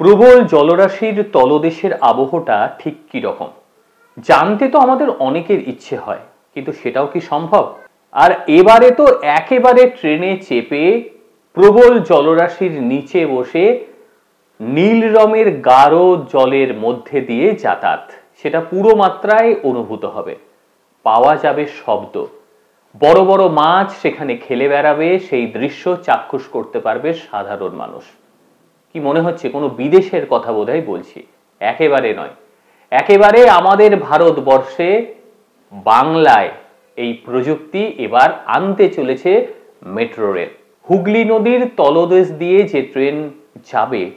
প্রবল জলরাশির তলদেশের আবহটা ঠিক কি রকম জানতে তো আমাদের অনেকের ইচ্ছে হয়, কিন্তু সেটাও কি সম্ভব? আর এবারে তো একেবারে ট্রেনে চেপে প্রবল জলরাশির নিচে বসে নীল রঙের গাঢ় জলের মধ্যে দিয়ে যাতায়াত, সেটা পুরো মাত্রায় অনুভূত হবে। পাওয়া যাবে শব্দ। বড় বড় মাছ সেখানে খেলে বেড়াবে, সেই দৃশ্য চাক্ষুষ করতে পারবে সাধারণ মানুষ। কি মনে হচ্ছে? কোনো বিদেশের কথা বোধহয় বলছি। একেবারে নয়। একেবারে আমাদের ভারতবর্ষে বাংলায় এই প্রযুক্তি এবার আনতে চলেছে মেট্রো রেল। হুগলি নদীর তলদেশ দিয়ে যে ট্রেন যাবে,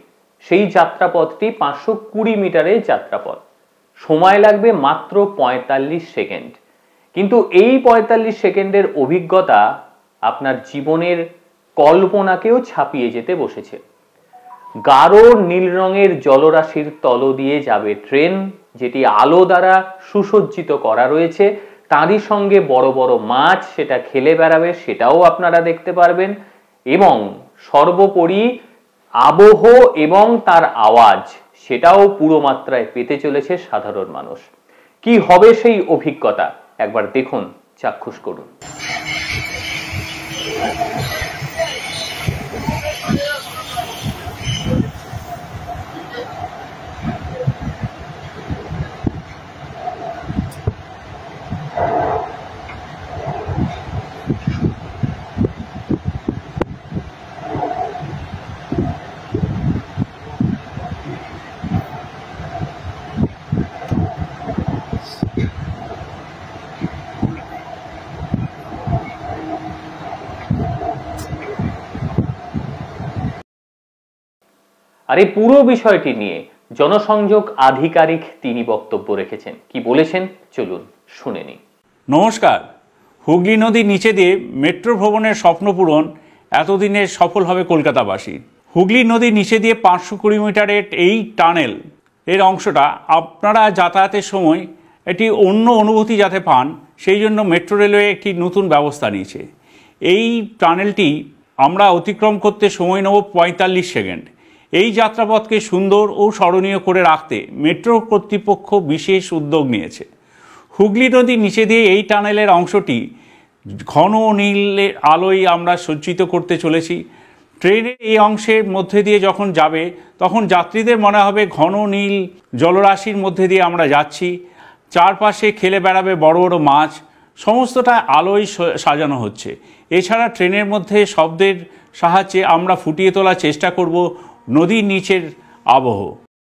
সেই যাত্রাপথটি পাঁচশো কুড়ি মিটারের যাত্রাপথ। সময় লাগবে মাত্র পঁয়তাল্লিশ সেকেন্ড। কিন্তু এই পঁয়তাল্লিশ সেকেন্ডের অভিজ্ঞতা আপনার জীবনের কল্পনাকেও ছাপিয়ে যেতে বসেছে। গাঢ় নীল রঙের জলরাশির তল দিয়ে যাবে ট্রেন, যেটি আলো দ্বারা সুসজ্জিত করা রয়েছে। তারই সঙ্গে বড় বড় মাছ সেটা খেলে বেড়াবে, সেটাও আপনারা দেখতে পারবেন। এবং সর্বোপরি আবহ এবং তার আওয়াজ, সেটাও পুরো মাত্রায় পেতে চলেছে সাধারণ মানুষ। কি হবে সেই অভিজ্ঞতা? একবার দেখুন, চাক্ষুষ করুন। আর এই পুরো বিষয়টি নিয়ে জনসংযোগ আধিকারিক তিনি বক্তব্য রেখেছেন। কি বলেছেন? চলুন শুনে নিন নমস্কার। হুগলি নদীর নিচে দিয়ে মেট্রো ভ্রমণের স্বপ্ন পূরণ এতদিনের সফল হবে কলকাতাবাসী হুগলি নদীর নিচে দিয়ে পাঁচশো কুড়ি মিটারের এই টানেল এর অংশটা আপনারা যাতায়াতের সময় একটি অন্য অনুভূতি যাতে পান, সেই জন্য মেট্রো রেলওয়ে একটি নতুন ব্যবস্থা নিয়েছে। এই টানেলটি আমরা অতিক্রম করতে সময় নেব পঁয়তাল্লিশ সেকেন্ড। এই যাত্রাপথকে সুন্দর ও স্মরণীয় করে রাখতে মেট্রো কর্তৃপক্ষ বিশেষ উদ্যোগ নিয়েছে। হুগলি নদীর নিচে দিয়ে এই টানেলের অংশটি ঘন নীলের আলোয় আমরা সজ্জিত করতে চলেছি। ট্রেনের এই অংশের মধ্যে দিয়ে যখন যাবে, তখন যাত্রীদের মনে হবে ঘন নীল জলরাশির মধ্যে দিয়ে আমরা যাচ্ছি। চারপাশে খেলে বেড়াবে বড় বড় মাছ, সমস্তটা আলোয় সাজানো হচ্ছে। এছাড়া ট্রেনের মধ্যে শব্দের সাহায্যে আমরা ফুটিয়ে তোলার চেষ্টা করব। নদীর নিচের আবহ।